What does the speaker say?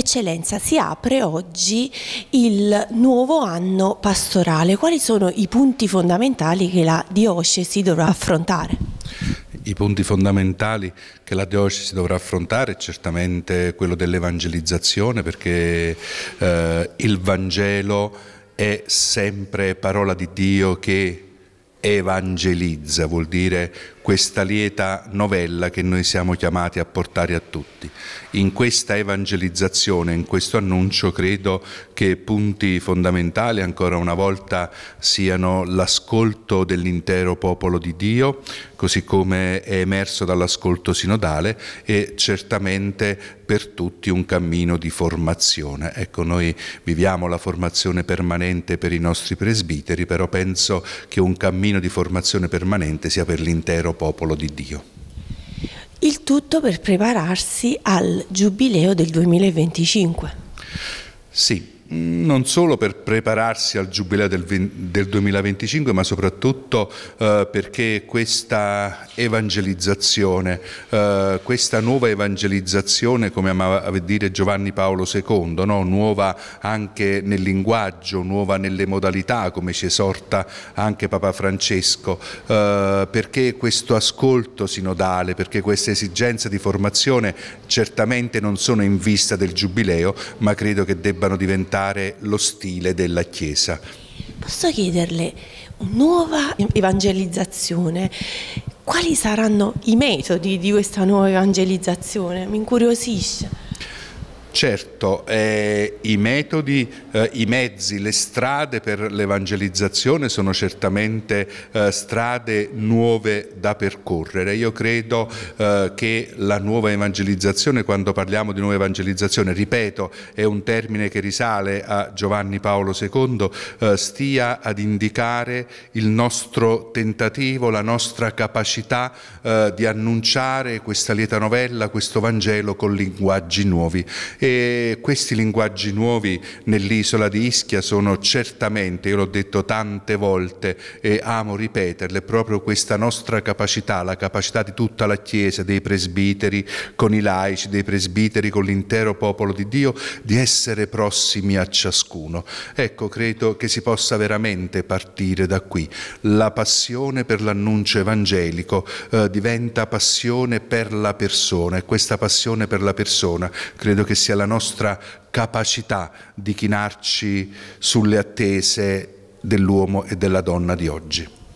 Eccellenza, si apre oggi il nuovo anno pastorale. Quali sono i punti fondamentali che la diocesi dovrà affrontare? I punti fondamentali che la diocesi dovrà affrontare è certamente quello dell'evangelizzazione perché eh, il Vangelo è sempre parola di Dio che evangelizza, vuol dire questa lieta novella che noi siamo chiamati a portare a tutti. In questa evangelizzazione, in questo annuncio, credo che punti fondamentali ancora una volta siano l'ascolto dell'intero popolo di Dio, così come è emerso dall'ascolto sinodale, e certamente per tutti un cammino di formazione. Ecco, noi viviamo la formazione permanente per i nostri presbiteri, però penso che un cammino di formazione permanente sia per l'intero l'intero popolo di Dio. Il tutto per prepararsi al giubileo del 2025. Sì, non solo per prepararsi al giubileo del, del 2025, ma soprattutto eh, perché questa evangelizzazione, eh, questa nuova evangelizzazione, come amava dire Giovanni Paolo II, no? nuova anche nel linguaggio, nuova nelle modalità, come ci esorta anche Papa Francesco, eh, perché questo ascolto sinodale, perché queste esigenze di formazione certamente non sono in vista del giubileo, ma credo che debbano diventare cambiare lo stile della Chiesa. Posso chiederle, nuova evangelizzazione, quali saranno i metodi di questa nuova evangelizzazione? Mi incuriosisce. Certo, eh, i metodi, eh, i mezzi, le strade per l'evangelizzazione sono certamente eh, strade nuove da percorrere. Io credo eh, che la nuova evangelizzazione, quando parliamo di nuova evangelizzazione, ripeto, è un termine che risale a Giovanni Paolo II, eh, stia ad indicare il nostro tentativo, la nostra capacità eh, di annunciare questa lieta novella, questo Vangelo con linguaggi nuovi e questi linguaggi nuovi nell'isola di Ischia sono certamente, io l'ho detto tante volte e amo ripeterle, proprio questa nostra capacità, la capacità di tutta la Chiesa, dei presbiteri con i laici, dei presbiteri con l'intero popolo di Dio, di essere prossimi a ciascuno. Ecco, credo che si possa veramente partire da qui. La passione per l'annuncio evangelico eh, diventa passione per la persona e questa passione per la persona credo che sia sia la nostra capacità di chinarci sulle attese dell'uomo e della donna di oggi.